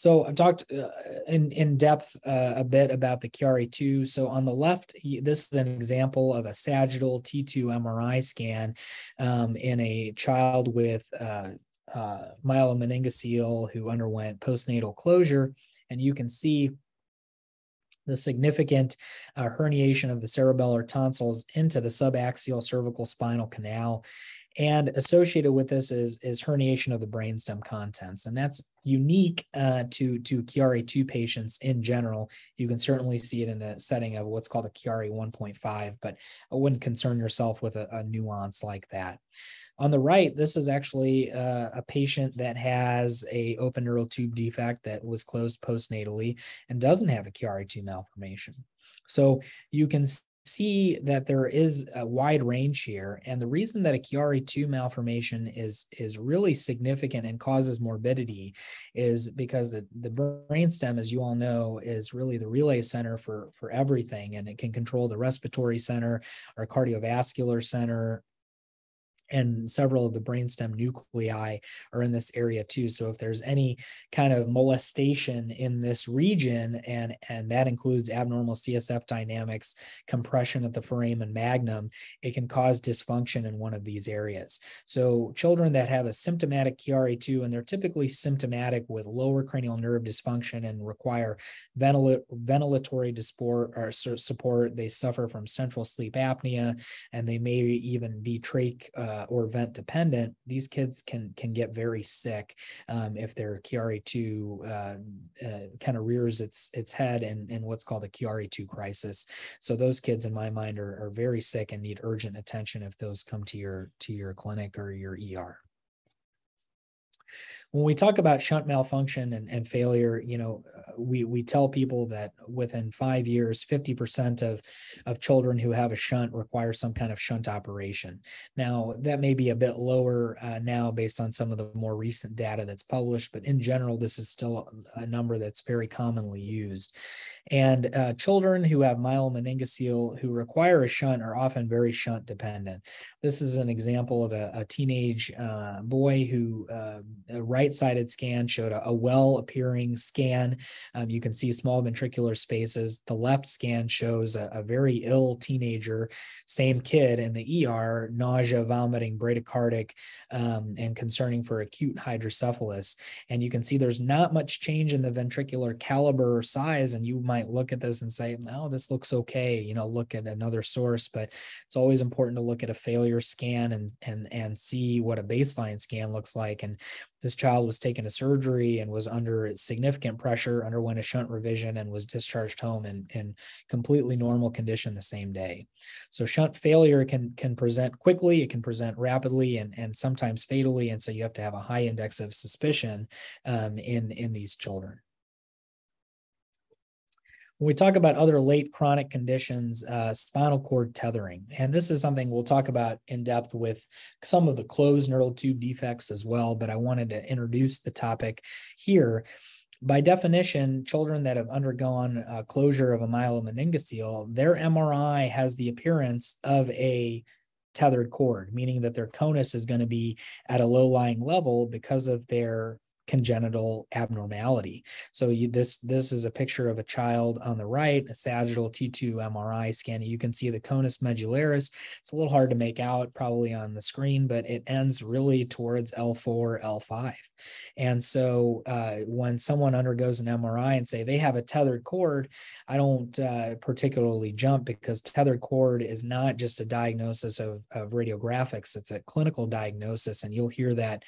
So I've talked uh, in in depth uh, a bit about the Chiari2. So on the left, this is an example of a sagittal T2 MRI scan um, in a child with uh, uh, myelomeningocele who underwent postnatal closure, and you can see the significant uh, herniation of the cerebellar tonsils into the subaxial cervical spinal canal and associated with this is, is herniation of the brainstem contents. And that's unique uh, to, to Chiari 2 patients in general. You can certainly see it in the setting of what's called a Chiari 1.5, but I wouldn't concern yourself with a, a nuance like that. On the right, this is actually uh, a patient that has a open neural tube defect that was closed postnatally and doesn't have a Chiari 2 malformation. So you can see that there is a wide range here. And the reason that a Chiari2 malformation is, is really significant and causes morbidity is because the, the brainstem, as you all know, is really the relay center for, for everything. And it can control the respiratory center, our cardiovascular center, and several of the brainstem nuclei are in this area too. So if there's any kind of molestation in this region and and that includes abnormal csf dynamics compression at the foramen magnum it can cause dysfunction in one of these areas. So children that have a symptomatic chiari2 and they're typically symptomatic with lower cranial nerve dysfunction and require ventil- ventilatory support or support they suffer from central sleep apnea and they may even be trach uh, uh, or vent dependent, these kids can can get very sick um, if their Chiari2 uh, uh, kind of rears its its head in, in what's called a Chiari2 crisis. So those kids, in my mind, are, are very sick and need urgent attention if those come to your to your clinic or your ER when we talk about shunt malfunction and, and failure, you know, uh, we we tell people that within five years, 50% of, of children who have a shunt require some kind of shunt operation. Now, that may be a bit lower uh, now based on some of the more recent data that's published, but in general, this is still a number that's very commonly used. And uh, children who have myelomeningocele who require a shunt are often very shunt dependent. This is an example of a, a teenage uh, boy who uh, a right-sided scan showed a, a well-appearing scan. Um, you can see small ventricular spaces. The left scan shows a, a, very ill teenager, same kid in the ER, nausea, vomiting, bradycardic, um, and concerning for acute hydrocephalus. And you can see there's not much change in the ventricular caliber or size, and you might look at this and say, "No, oh, this looks okay." You know, look at another source, but it's always important to look at a failure scan and and and see what a baseline scan looks like. And this child was taken to surgery and was under significant pressure, underwent a shunt revision, and was discharged home in, in completely normal condition the same day. So shunt failure can can present quickly, it can present rapidly, and, and sometimes fatally. And so you have to have a high index of suspicion um, in, in these children. When we talk about other late chronic conditions, uh, spinal cord tethering, and this is something we'll talk about in depth with some of the closed neural tube defects as well, but I wanted to introduce the topic here. By definition, children that have undergone closure of a myelomeningocele, their MRI has the appearance of a tethered cord, meaning that their conus is going to be at a low lying level because of their congenital abnormality. So you, this this is a picture of a child on the right, a sagittal T2 MRI scan. You can see the conus medullaris. It's a little hard to make out probably on the screen, but it ends really towards L4, L5. And so uh, when someone undergoes an MRI and say they have a tethered cord, I don't uh, particularly jump because tethered cord is not just a diagnosis of, of radiographics, it's a clinical diagnosis. And you'll hear that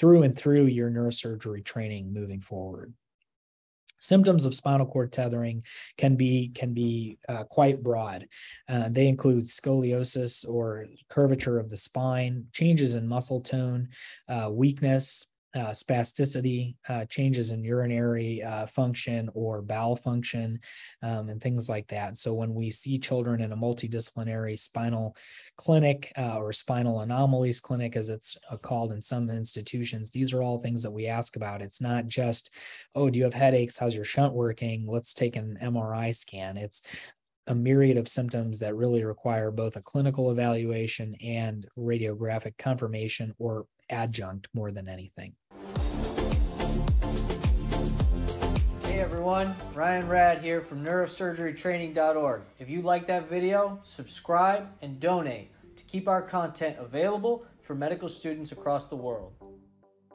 through and through your neurosurgery training moving forward. Symptoms of spinal cord tethering can be can be uh, quite broad. Uh, they include scoliosis or curvature of the spine, changes in muscle tone, uh, weakness, uh, spasticity, uh, changes in urinary uh, function or bowel function, um, and things like that. So, when we see children in a multidisciplinary spinal clinic uh, or spinal anomalies clinic, as it's uh, called in some institutions, these are all things that we ask about. It's not just, oh, do you have headaches? How's your shunt working? Let's take an MRI scan. It's a myriad of symptoms that really require both a clinical evaluation and radiographic confirmation or adjunct more than anything. Everyone, Ryan Rad here from neurosurgerytraining.org. If you like that video, subscribe and donate to keep our content available for medical students across the world.